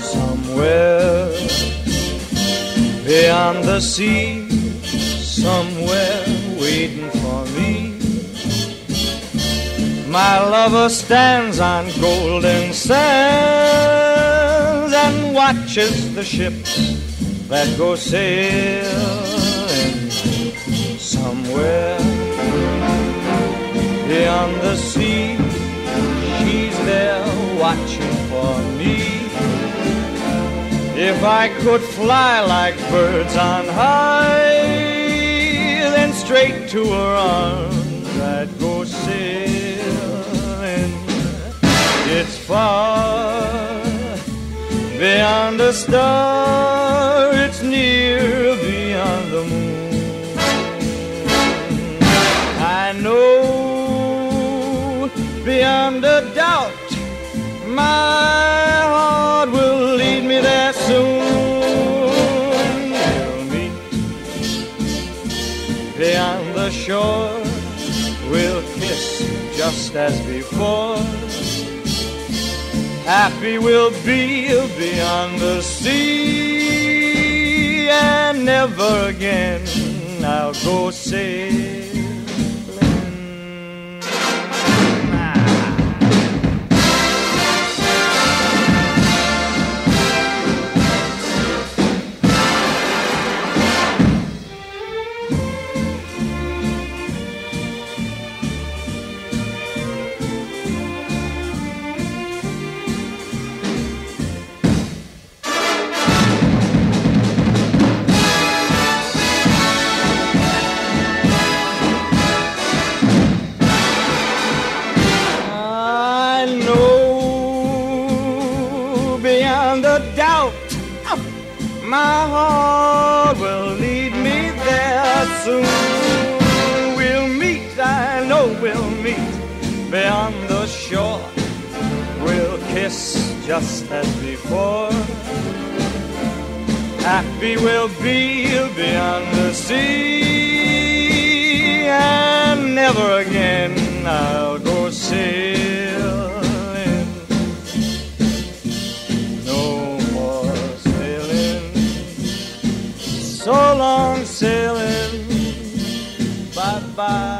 Somewhere beyond the sea, somewhere waiting for me. My lover stands on golden sands and watches the ships that go sailing the sea. She's there watching for me. If I could fly like birds on high, then straight to her arms I'd go sailing. It's far beyond a star, beyond a doubt my heart will lead me there soon. Beyond the shore, we'll kiss just as before. Happy we'll be beyond the sea, and never again I'll go sailing. My heart will lead me there soon. We'll meet, I know we'll meet beyond the shore. We'll kiss just as before. Happy we'll be beyond the sea. long sailing. Bye bye.